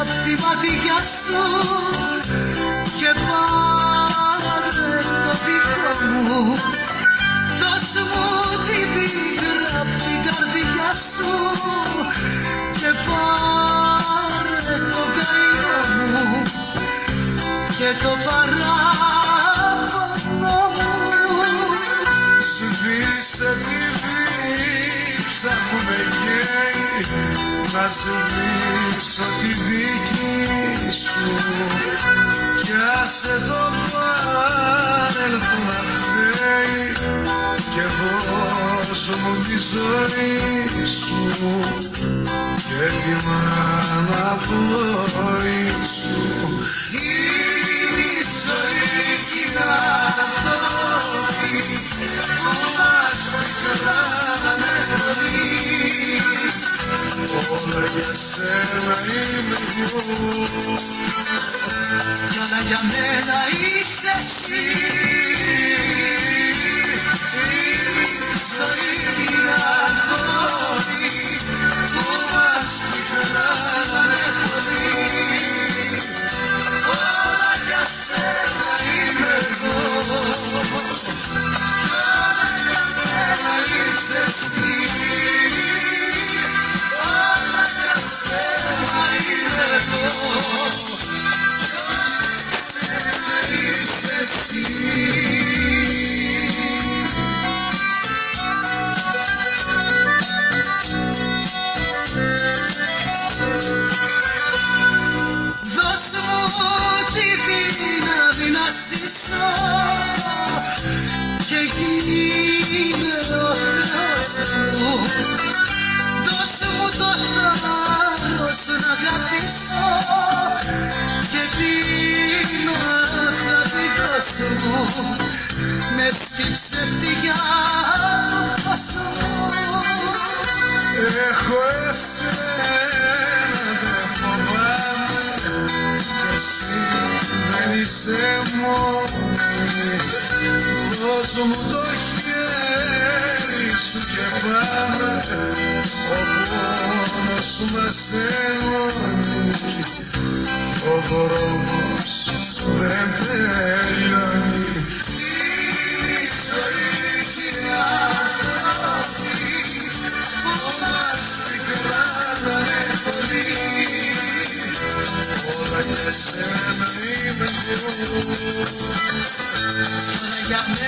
απ' τη μάτια σου και πάρε το δικό μου. Δώσ' μου την πίκρα απ' την καρδιά σου και πάρε το καημό μου και το παράπονο μου. Σβήσε τη βίζα που με καίει να σβήσω τη σου. Και τη μάνα πλώρη σου. Η ζωή κοινά ανθρώπη που μας πικράνε νωρίς όλα για σένα είμαι εγώ κι όλα για μένα είσαι εσύ με στη ψευτιά του έχω εσένα δεν φοβάμαι. Κι εσύ δεν είσαι μόνη. Δώσ' μου το χέρι σου και πάμε. Ο πόνος μας ενώνει ο δρόμος δεν Yeah.